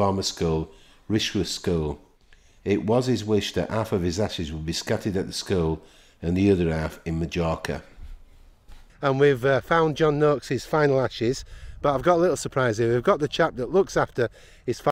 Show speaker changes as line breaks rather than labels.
Barmer School, Rishworth School. It was his wish that half of his ashes would be scattered at the school and the other half in Majorca. And we've uh, found John Noakes' final ashes, but I've got a little surprise here. We've got the chap that looks after his